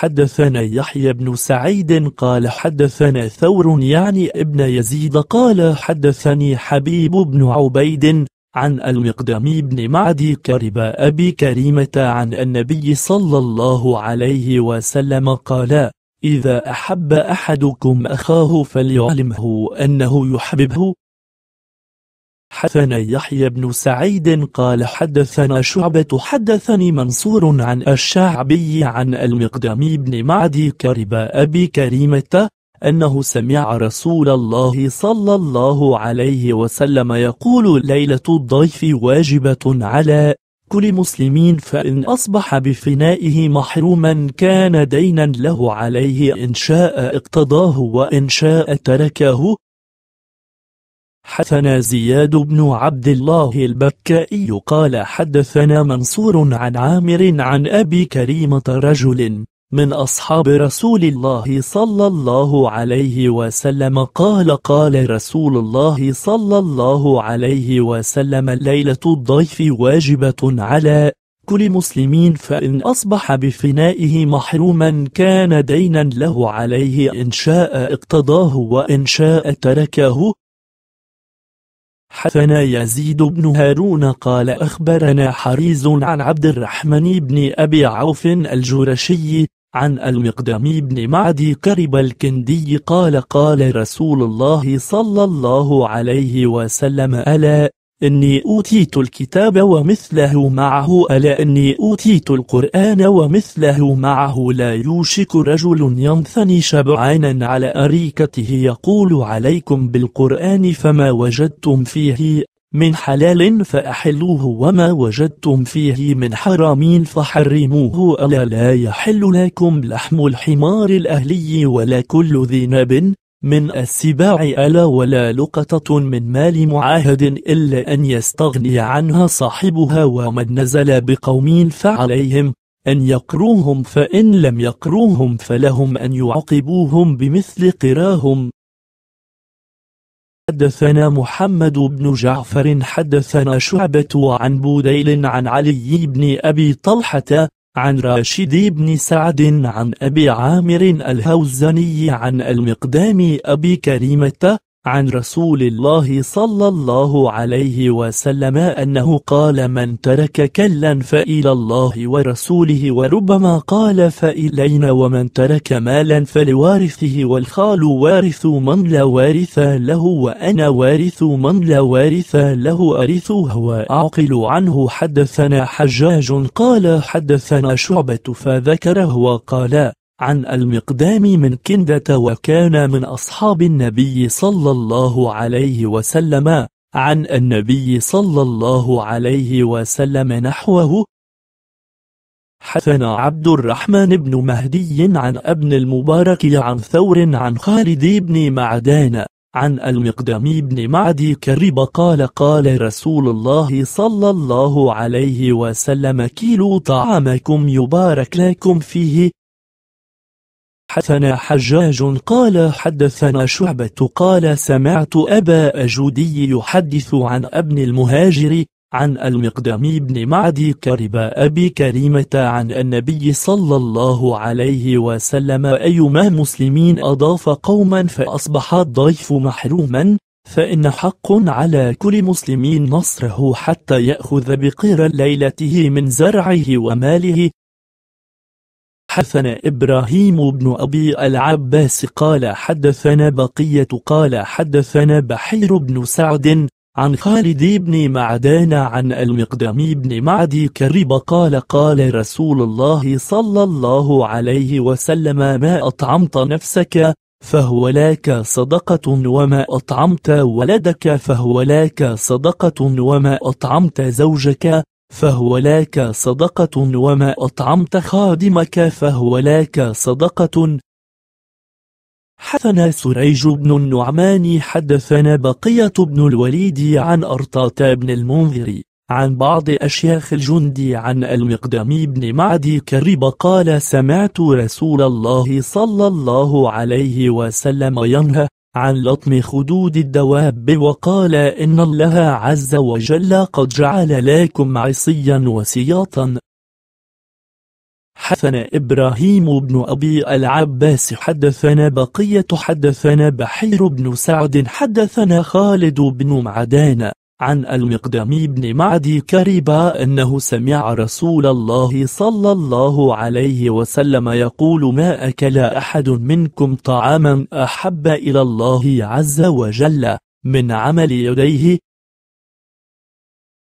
حدثنا يحيى بن سعيد قال حدثنا ثور يعني ابن يزيد قال حدثني حبيب بن عبيد عن المقدم بن معدي كرب أبي كريمة عن النبي صلى الله عليه وسلم قال إذا أحب أحدكم أخاه فليعلمه أنه يحببه حدثنا يحيى بن سعيد قال حدثنا شعبة حدثني منصور عن الشعبي عن المقدم بن معدي كرب أبي كريمة أنه سمع رسول الله صلى الله عليه وسلم يقول ليلة الضيف واجبة على كل مسلمين فإن أصبح بفنائه محروما كان دينا له عليه إن شاء اقتضاه وإن شاء تركه حدثنا زياد بن عبد الله البكائي قال حدثنا منصور عن عامر عن أبي كريمة رجل من أصحاب رسول الله صلى الله عليه وسلم قال قال رسول الله صلى الله عليه وسلم ليلة الضيف واجبة على كل مسلمين فإن أصبح بفنائه محروما كان دينا له عليه إن شاء اقتضاه وإن شاء تركه حدثنا يزيد بن هارون قال أخبرنا حريز عن عبد الرحمن بن أبي عوف الجرشي عن المقدم بن معدي كرب الكندي قال قال رسول الله صلى الله عليه وسلم ألا إني أوتيت الكتاب ومثله معه ألا إني أوتيت القرآن ومثله معه. لا يوشك رجل ينثني شبعانا على أريكته يقول عليكم بالقرآن فما وجدتم فيه من حلال فأحلوه وما وجدتم فيه من حرام فحرموه. ألا لا يحل لكم لحم الحمار الأهلي ولا كل ذي نب من السباع ألا ولا لقطة من مال معاهد إلا أن يستغني عنها صاحبها ومن نزل بقوم فعليهم أن يقروهم فإن لم يقروهم فلهم أن يعقبوهم بمثل قراهم. حدثنا محمد بن جعفر حدثنا شعبة عن بوديل عن علي بن أبي طلحة عن راشد بن سعد عن أبي عامر الهوزني عن المقدام أبي كريمة عن رسول الله صلى الله عليه وسلم أنه قال من ترك كلا فإلى الله ورسوله وربما قال فإلينا ومن ترك مالا فلوارثه والخال وارث من لا وارث له وأنا وارث من لا وارث له أرثه وأعقل عنه حدثنا حجاج قال حدثنا شعبة فذكره وقال عن المقدام من كندة وكان من أصحاب النبي صلى الله عليه وسلم عن النبي صلى الله عليه وسلم نحوه حثنا عبد الرحمن بن مهدي عن ابن المبارك عن ثور عن خالد بن معدان عن المقدم بن معدي كرب قال قال رسول الله صلى الله عليه وسلم كيلوا طعامكم يبارك لكم فيه حدثنا حجاج قال حدثنا شعبة قال سمعت أبا أجودي يحدث عن ابن المهاجر عن المقدم بن معدي كرب أبي كريمة عن النبي صلى الله عليه وسلم أيما مسلمين أضاف قوما فأصبح الضيف محروما فإن حق على كل مسلمين نصره حتى يأخذ بقير ليلته من زرعه وماله حدثنا إبراهيم بن أبي العباس قال حدثنا بقية قال حدثنا بحير بن سعد عن خالد بن معدان عن المقدم بن معدي كرب قال قال رسول الله صلى الله عليه وسلم ما أطعمت نفسك فهو لك صدقة وما أطعمت ولدك فهو لك صدقة وما أطعمت زوجك فهو لك صدقة وما أطعمت خادمك فهو لك صدقة. حدثنا سريج بن النعمان حدثنا بقية بن الوليد عن أرطاة بن المنذر عن بعض أشياخ الجند عن المقدم بن معدي كرب قال سمعت رسول الله صلى الله عليه وسلم ينهى عن لطم خدود الدواب وقال إن الله عز وجل قد جعل لكم عصيا وسياطا. حدثنا إبراهيم بن أبي العباس حدثنا بقية حدثنا بحير بن سعد حدثنا خالد بن معدان. عن المقدم بن معدي كربا أنه سمع رسول الله صلى الله عليه وسلم يقول ما أكل أحد منكم طعاما أحب إلى الله عز وجل من عمل يديه؟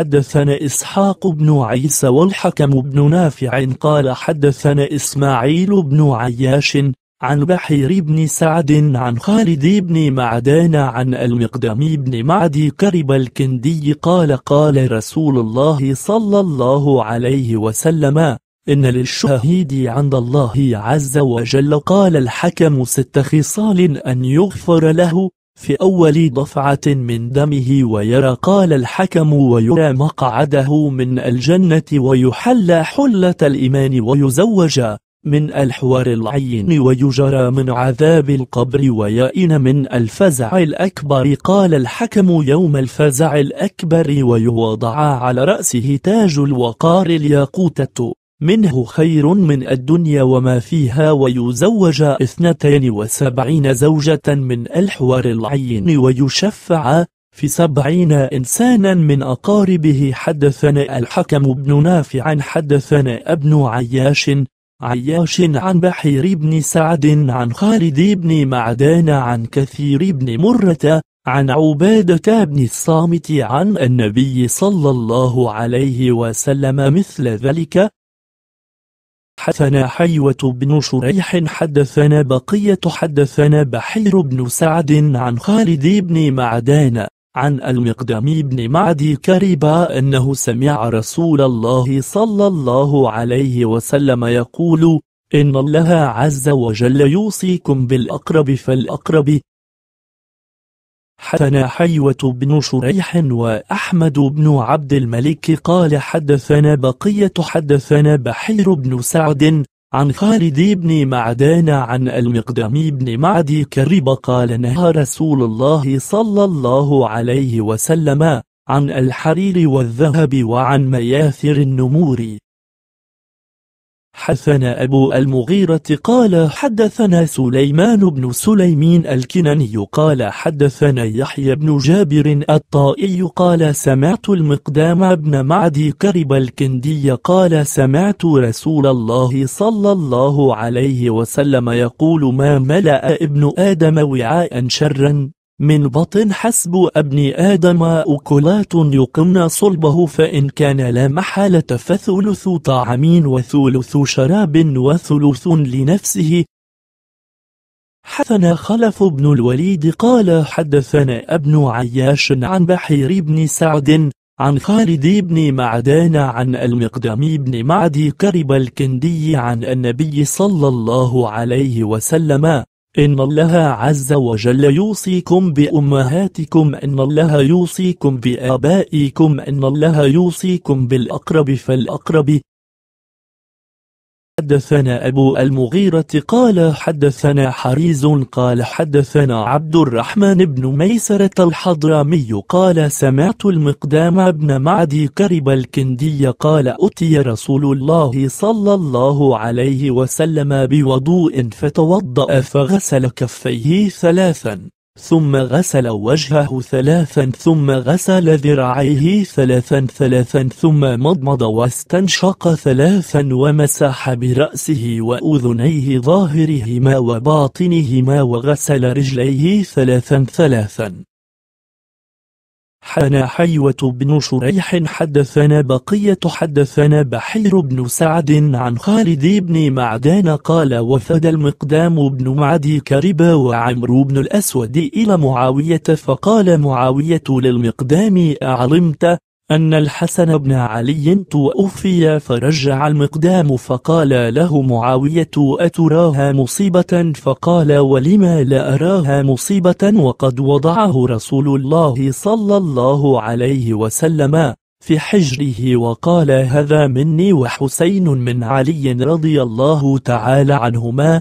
حدثنا إسحاق بن عيسى والحكم بن نافع قال حدثنا إسماعيل بن عياش عن بحير بن سعد عن خالد بن معدان عن المقدم بن معدي كرب الكندي قال قال رسول الله صلى الله عليه وسلم إن للشهيد عند الله عز وجل قال الحكم ست خصال أن يغفر له في أول ضفعة من دمه ويرى قال الحكم ويرى مقعده من الجنة ويحل حلة الإيمان ويزوج. من الحوار العين ويجرى من عذاب القبر ويئن من الفزع الأكبر. قال الحكم يوم الفزع الأكبر ويوضع على رأسه تاج الوقار الياقوتة منه خير من الدنيا وما فيها ويزوج اثنتين وسبعين زوجة من الحوار العين ويشفع في سبعين إنسانا من أقاربه. حدثنا الحكم بن نافع حدثنا ابن عياش عياش عن بحير بن سعد عن خالد بن معدان عن كثير بن مرة عن عبادة بن الصامت عن النبي صلى الله عليه وسلم مثل ذلك. حدثنا حيوة بن شريح حدثنا بقية حدثنا بحير بن سعد عن خالد بن معدان. عن المقدم بن معدي كربا أنه سمع رسول الله صلى الله عليه وسلم يقول إن الله عز وجل يوصيكم بالأقرب فالأقرب حدثنا حيوة بن شريح وأحمد بن عبد الملك قال حدثنا بقية حدثنا بحير بن سعد عن خالد بن معدان عن المقدم بن معدي كرب قال نهى رسول الله صلى الله عليه وسلم عن الحرير والذهب وعن مياثر النمور حدثنا أبو المغيرة قال حدثنا سليمان بن سليمين الكناني قال حدثنا يحيى بن جابر الطائي قال سمعت المقدام بن معدي كرب الكندي قال سمعت رسول الله صلى الله عليه وسلم يقول ما ملأ ابن آدم وعاء شرا من بطن حسب أبن آدم أكلات يقمن صلبه فإن كان لا محالة فثلث طعام وثلث شراب وثلث لنفسه. حثنا خلف بن الوليد قال حدثنا أبن عياش عن بحير بن سعد عن خالد بن معدان عن المقدم بن معدي كرب الكندي عن النبي صلى الله عليه وسلم. إن الله عز وجل يوصيكم بأمهاتكم إن الله يوصيكم بآبائكم إن الله يوصيكم بالأقرب فالأقرب حدثنا أبو المغيرة قال حدثنا حريز قال حدثنا عبد الرحمن بن ميسرة الحضرامي قال سمعت المقدام بن معدي كرب الكندي قال أتي رسول الله صلى الله عليه وسلم بوضوء فتوضأ فغسل كفيه ثلاثا. ثم غسل وجهه ثلاثا ثم غسل ذراعيه ثلاثا ثلاثا ثم مضمض واستنشق ثلاثا ومسح برأسه وأذنيه ظاهرهما وباطنهما وغسل رجليه ثلاثا ثلاثا. حنا حيوة بن شريح حدثنا بقية حدثنا بحير بن سعد عن خالد بن معدان قال وفد المقدام بن معدي كربا وعمرو بن الأسود إلى معاوية فقال معاوية للمقدام أعلمت أن الحسن بن علي توفي فرجع المقدام فقال له معاوية أتراها مصيبة؟ فقال ولما لا أراها مصيبة؟ وقد وضعه رسول الله صلى الله عليه وسلم في حجره وقال هذا مني وحسين من علي رضي الله تعالى عنهما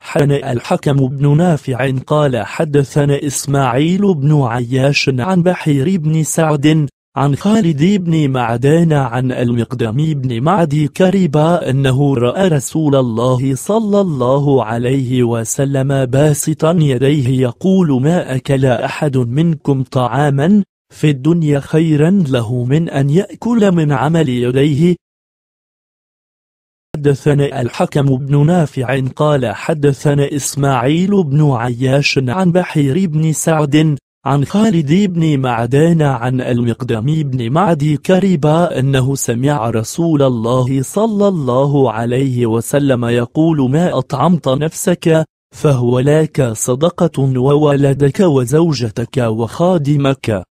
حن الحكم بن نافع قال حدثنا إسماعيل بن عياش عن بحير بن سعد عن خالد بن معدان عن المقدم بن معدي كربا أنه رأى رسول الله صلى الله عليه وسلم باسطا يديه يقول ما أكل أحد منكم طعاما في الدنيا خيرا له من أن يأكل من عمل يديه حدثنا الحكم بن نافع قال حدثنا إسماعيل بن عياش عن بحير بن سعد عن خالد بن معدان عن المقدم بن معدي كربا أنه سمع رسول الله صلى الله عليه وسلم يقول ما أطعمت نفسك؟ فهو لك صدقة وولدك وزوجتك وخادمك.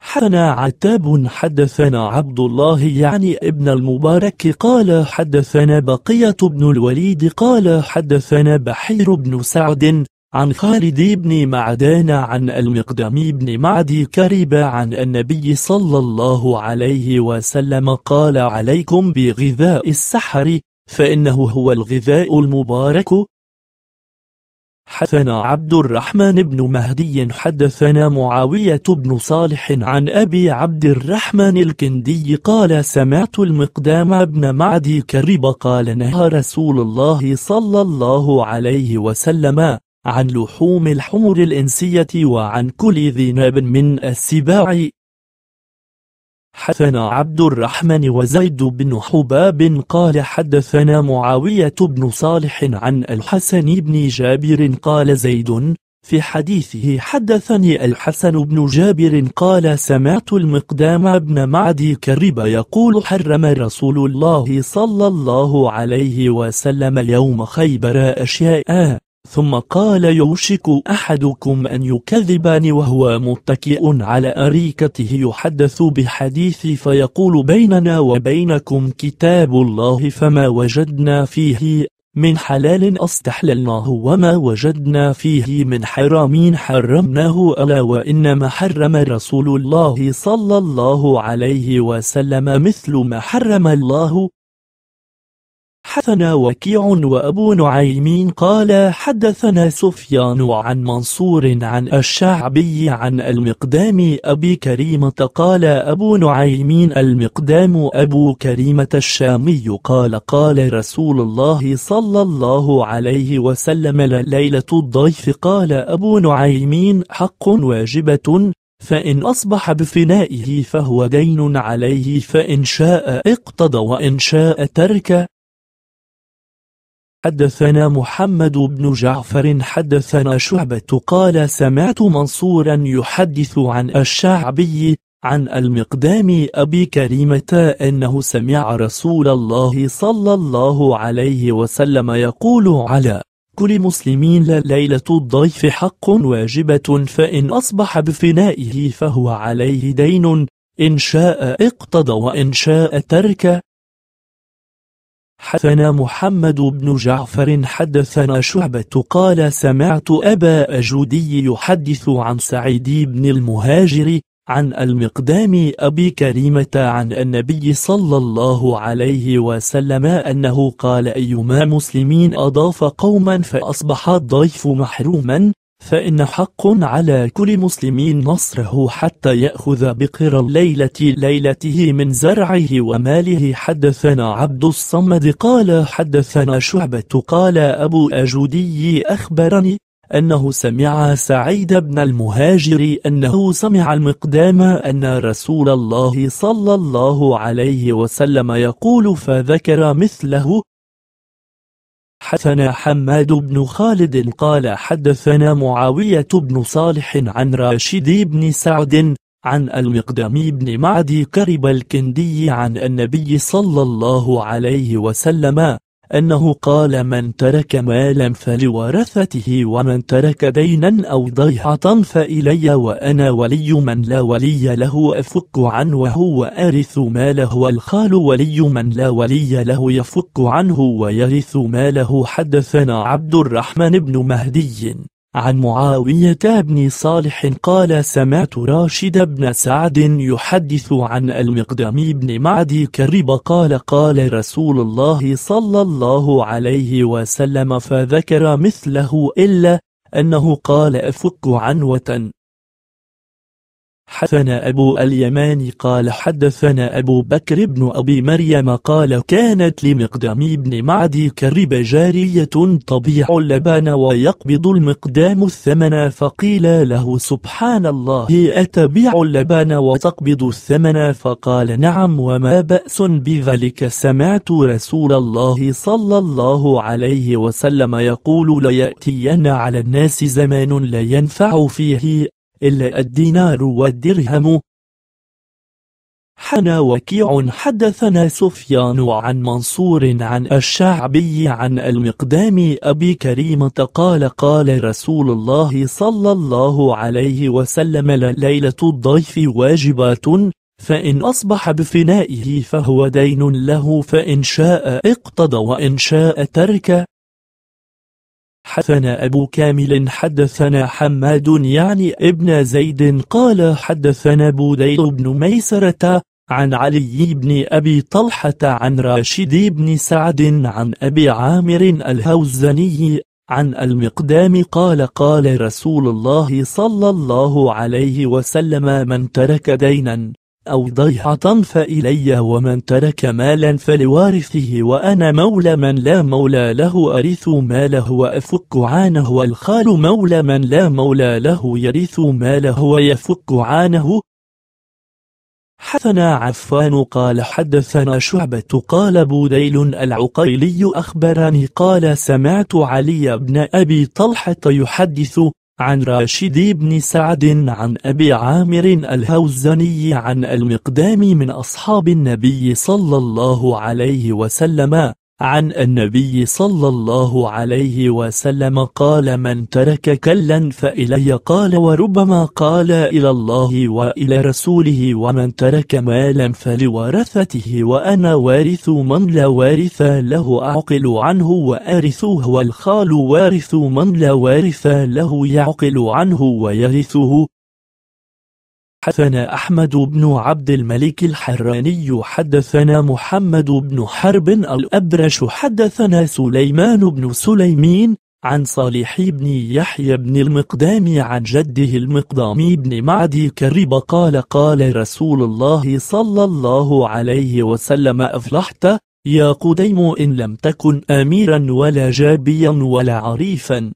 حدثنا عتاب حدثنا عبد الله يعني ابن المبارك قال حدثنا بقية بن الوليد قال حدثنا بحير بن سعد عن خالد بن معدان عن المقدم بن معدي كرب عن النبي صلى الله عليه وسلم قال عليكم بغذاء السحر فإنه هو الغذاء المبارك حدثنا عبد الرحمن بن مهدي حدثنا معاوية بن صالح عن أبي عبد الرحمن الكندي قال سمعت المقدام بن معدي كرب قال نهى رسول الله صلى الله عليه وسلم عن لحوم الحمر الإنسية وعن كل ذي ناب من السباع حدثنا عبد الرحمن وزيد بن حباب قال حدثنا معاوية بن صالح عن الحسن بن جابر قال زيد في حديثه حدثني الحسن بن جابر قال سمعت المقدام بن معدي كرب يقول حرم رسول الله صلى الله عليه وسلم يوم خيبر أشياء. ثم قال يوشك أحدكم أن يكذبان وهو متكئ على أريكته يحدث بحديث فيقول بيننا وبينكم كتاب الله فما وجدنا فيه من حلال أستحللناه وما وجدنا فيه من حرام حرمناه ألا وإنما حرم رسول الله صلى الله عليه وسلم مثل ما حرم الله حدثنا وكيع وأبو نعيم قال حدثنا سفيان عن منصور عن الشعبي عن المقدام أبي كريمة قال أبو نعيم المقدام أبو كريمة الشامي قال قال رسول الله صلى الله عليه وسلم ليلة الضيف قال أبو نعيم حق واجبة فإن أصبح بفنائه فهو دين عليه فإن شاء اقتضى وإن شاء ترك حدثنا محمد بن جعفر حدثنا شعبة قال سمعت منصورا يحدث عن الشعبي عن المقدام أبي كريمة أنه سمع رسول الله صلى الله عليه وسلم يقول على كل مسلمين ليلة الضيف حق واجبة فإن أصبح بفنائه فهو عليه دين إن شاء اقتضى وإن شاء ترك حدثنا محمد بن جعفر حدثنا شعبة قال سمعت أبا أجودي يحدث عن سعيد بن المهاجر عن المقدام أبي كريمة عن النبي صلى الله عليه وسلم أنه قال أيما مسلمين أضاف قوما فأصبح الضيف محروما فإن حق على كل مسلم نصره حتى يأخذ بقر الليلة ليلته من زرعه وماله. حدثنا عبد الصمد قال حدثنا شعبة قال أبو أجودي أخبرني أنه سمع سعيد بن المهاجر أنه سمع المقدام أن رسول الله صلى الله عليه وسلم يقول فذكر مثله حدثنا حماد بن خالد قال حدثنا معاوية بن صالح عن راشد بن سعد عن المقدم بن معدي كرب الكندي عن النبي صلى الله عليه وسلم أنه قال من ترك مالا فلورثته ومن ترك دينا أو ضيعة فإلي وأنا ولي من لا ولي له أفك عنه وهو أرث ماله والخال ولي من لا ولي له يفك عنه ويرث ماله حدثنا عبد الرحمن بن مهدي. عن معاوية بن صالح قال سمعت راشد بن سعد يحدث عن المقدم بن معدي كرب قال قال رسول الله صلى الله عليه وسلم فذكر مثله إلا أنه قال أفك عنوة حدثنا أبو اليمان قال حدثنا أبو بكر بن أبي مريم قال كانت لمقدام بن معدي كرب جارية طبيع اللبان ويقبض المقدام الثمن فقيل له سبحان الله أتبيع اللبان وتقبض الثمن؟ فقال نعم وما بأس بذلك سمعت رسول الله صلى الله عليه وسلم يقول ليأتين على الناس زمان لا ينفع فيه إلا الدينار والدرهم. حنا وكيع حدثنا سفيان عن منصور عن الشعبي عن المقدام. أبي كريمة قال قال رسول الله صلى الله عليه وسلم ليلة الضيف واجبات فإن أصبح بفنائه فهو دين له فإن شاء اقتضى وإن شاء ترك. حدثنا أبو كامل حدثنا حماد يعني ابن زيد قال حدثنا بوديل بن ميسرة عن علي بن أبي طلحة عن راشد بن سعد عن أبي عامر الهوزني عن المقدام قال قال رسول الله صلى الله عليه وسلم من ترك دينا أو ضيعة فإلي ومن ترك مالا فلوارثه وأنا مولى من لا مولى له أرث ماله وأفك عنه والخال مولى من لا مولى له يرث ماله ويفك عنه حدثنا عفان قال حدثنا شعبة قال بوديل العقيلي أخبرني قال سمعت علي بن أبي طلحة يحدث عن راشد بن سعد عن أبي عامر الهوزني عن المقدام من أصحاب النبي صلى الله عليه وسلم. عن النبي صلى الله عليه وسلم قال من ترك كلا فإلي قال وربما قال إلى الله وإلى رسوله ومن ترك مالا فلورثته وأنا وارث من لا وارث له أعقل عنه وأرثه والخال وارث من لا وارث له يعقل عنه ويرثه حدثنا أحمد بن عبد الملك الحراني حدثنا محمد بن حرب الأبرش حدثنا سليمان بن سليمين عن صالح بن يحيى بن المقدام عن جده المقدام بن معدي كرب قال قال رسول الله صلى الله عليه وسلم أفلحت يا قديم إن لم تكن أميرا ولا جابيا ولا عريفا